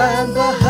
Tambah hau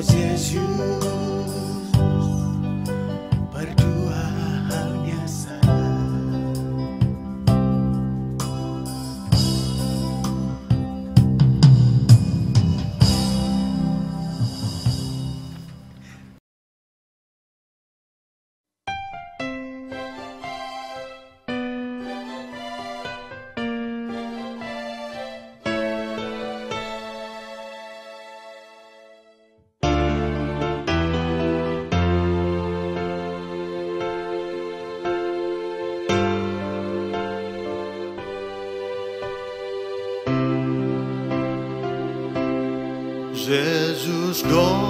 Oh Yesus Jesus do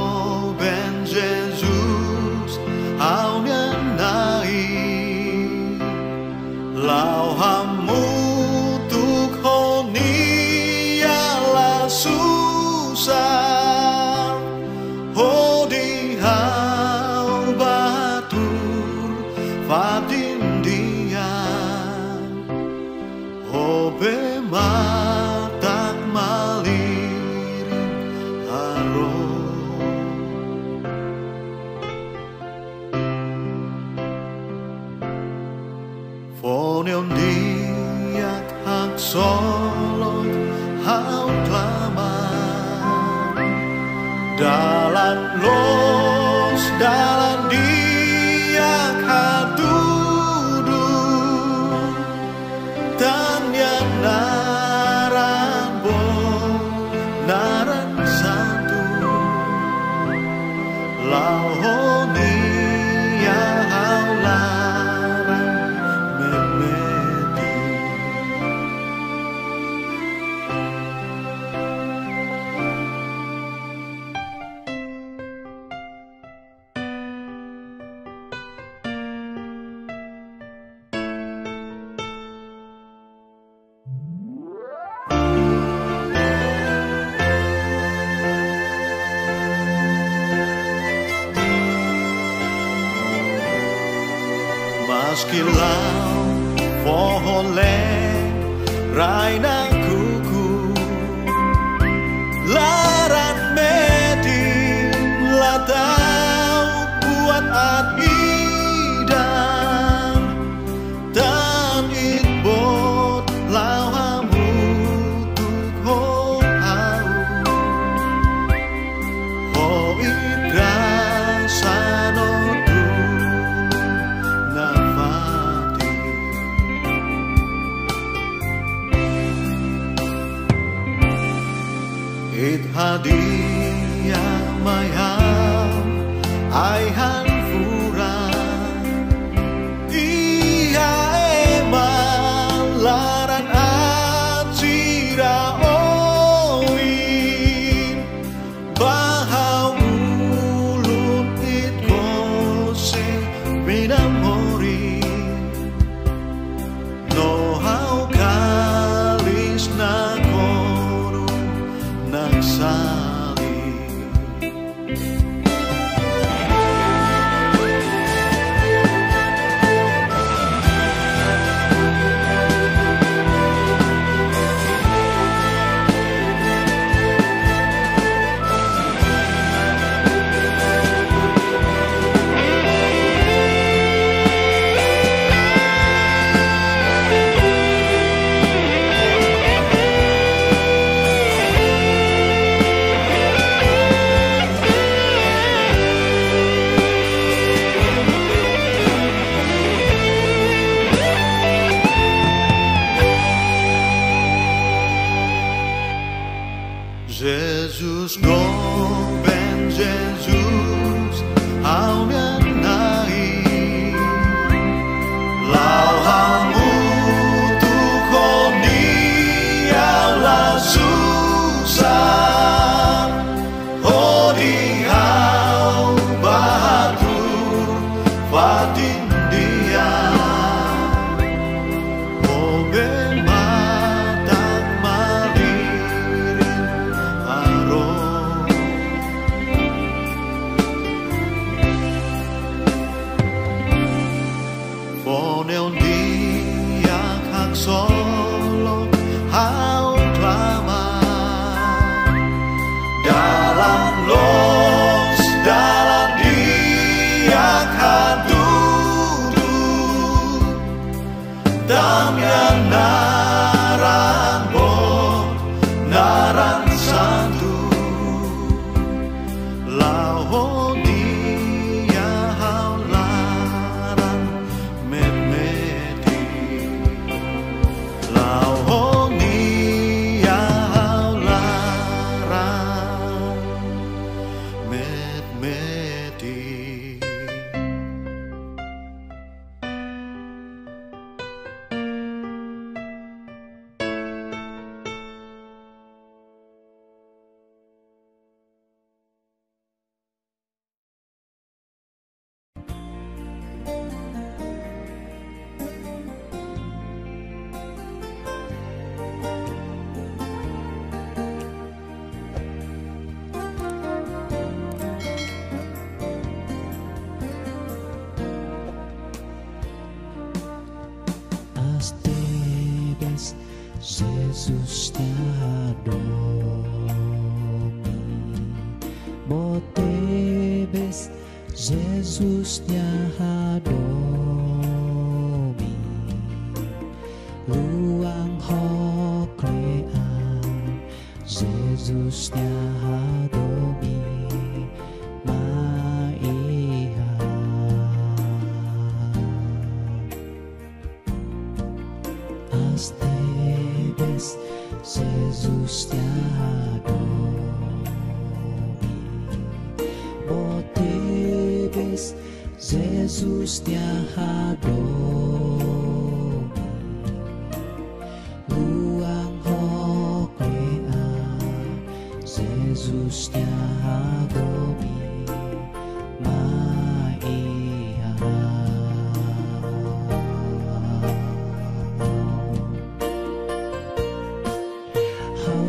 sus te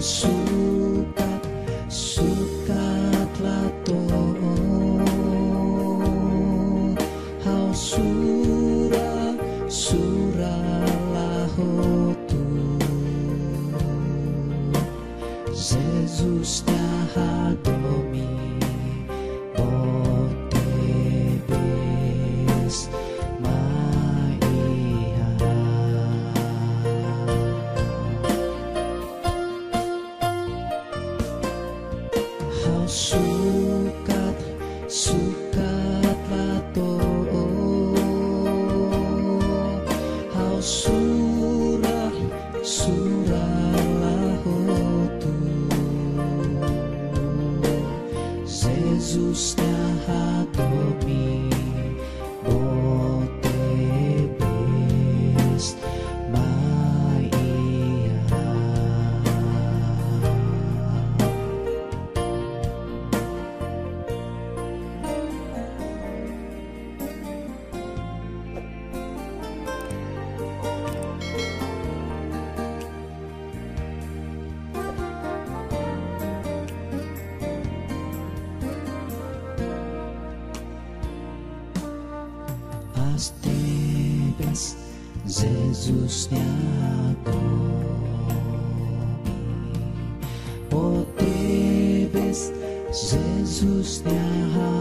consume. Jesus te adoro. Oh, Deus, Jesus te adoro.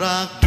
Rabbim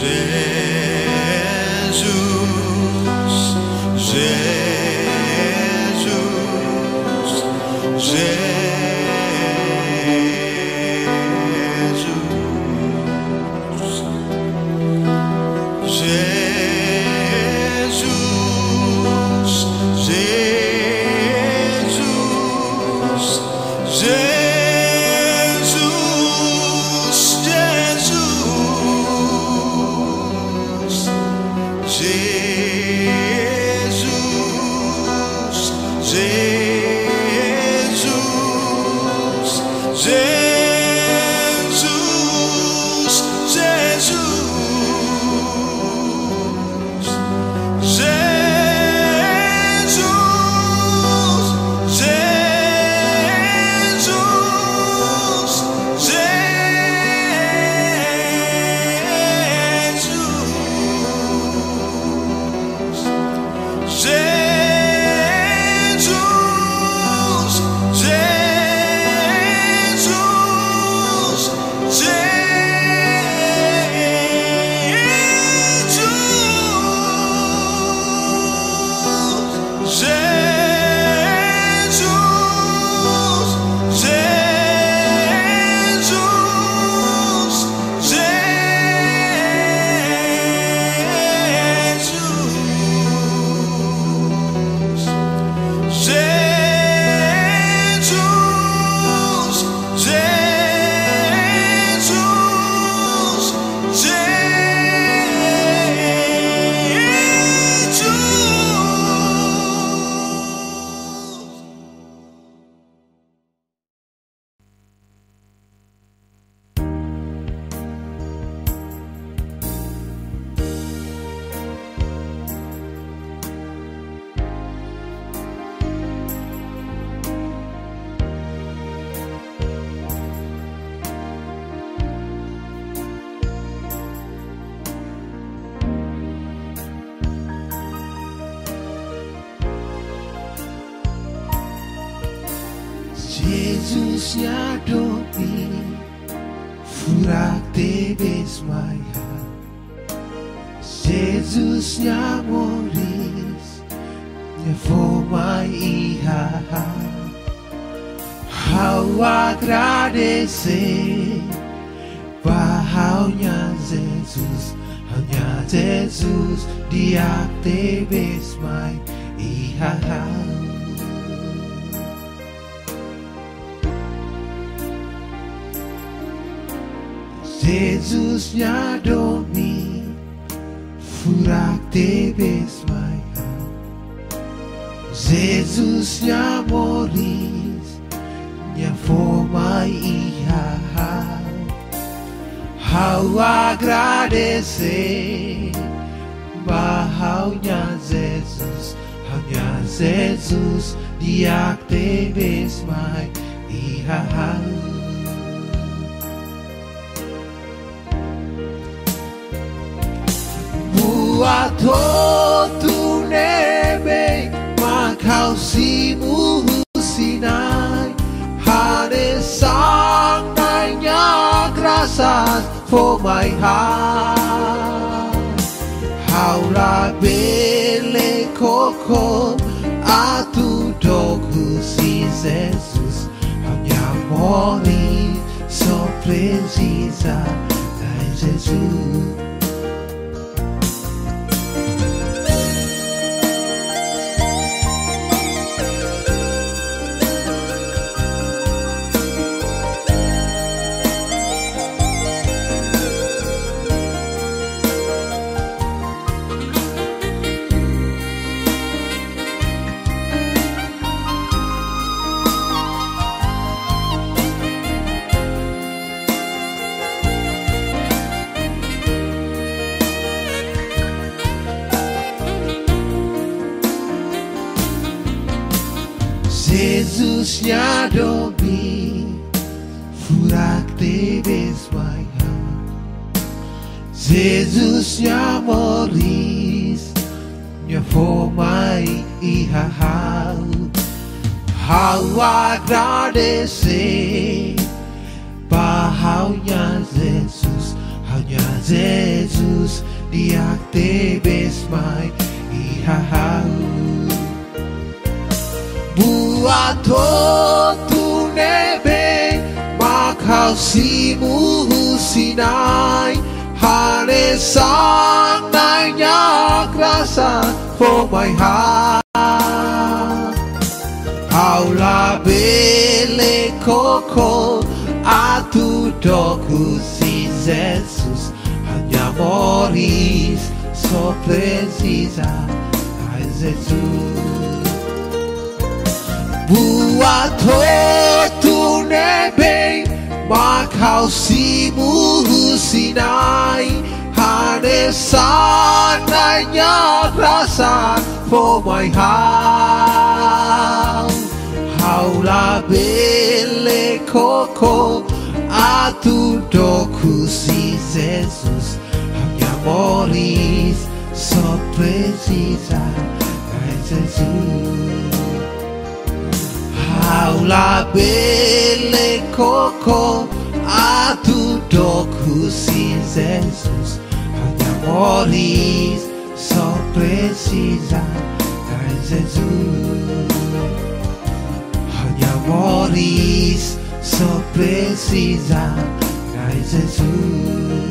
Jesus, padecer. Wahaunya Jesus, hanya Jesus, dia tebes mai ihahau. Jesus nya domi Fura tebes mai. Jesus nya mori. やフォーマイヤー ao agradecer. Bahaunya Jesus Hanya Jesus de teves mai Ihahau Buat todo neve, Makau simuhu nanya for my heart How la bele coco Atu dogu si Jesus. Hanya mori so precisa Dai Jesus Hane sang nanya rasa For my heart Aula bele coco Atu doku si Jesus Hanya moris So precisa Ai Jesus Buat tu nebe Makau simu sinai Hane sananya rasa For my heart Haula bele coco Atu doku si Jesus. Hanya moris So precisa Jesus Haula bele coco Atu doku si Jesus Moris So precisa Ai Jesus. Hanya moris So precisa Ai Jesus